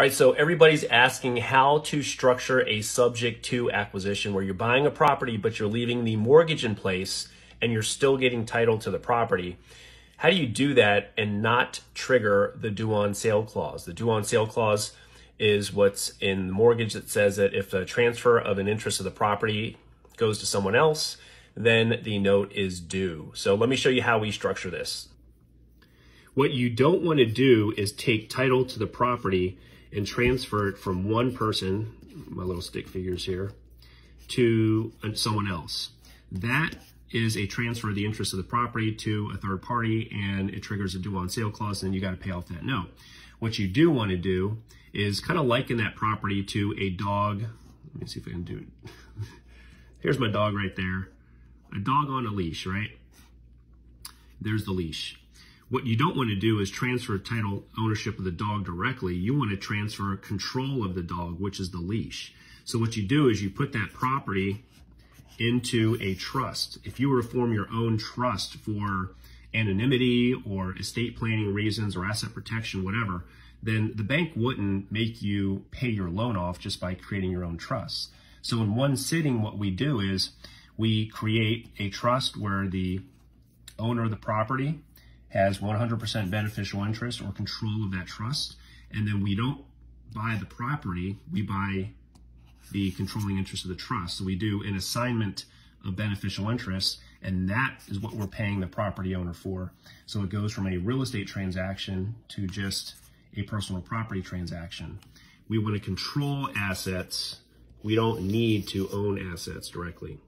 All right, so everybody's asking how to structure a subject to acquisition where you're buying a property, but you're leaving the mortgage in place and you're still getting title to the property. How do you do that and not trigger the due on sale clause? The due on sale clause is what's in the mortgage that says that if the transfer of an interest of the property goes to someone else, then the note is due. So let me show you how we structure this. What you don't want to do is take title to the property and transfer it from one person, my little stick figures here, to someone else. That is a transfer of the interest of the property to a third party and it triggers a due on sale clause and you got to pay off that note. What you do want to do is kind of liken that property to a dog. Let me see if I can do it. Here's my dog right there. A dog on a leash, right? There's the leash. What you don't want to do is transfer title ownership of the dog directly. You want to transfer control of the dog, which is the leash. So what you do is you put that property into a trust. If you were to form your own trust for anonymity or estate planning reasons or asset protection, whatever, then the bank wouldn't make you pay your loan off just by creating your own trust. So in one sitting, what we do is we create a trust where the owner of the property has 100% beneficial interest or control of that trust. And then we don't buy the property, we buy the controlling interest of the trust. So we do an assignment of beneficial interest, and that is what we're paying the property owner for. So it goes from a real estate transaction to just a personal property transaction. We want to control assets. We don't need to own assets directly.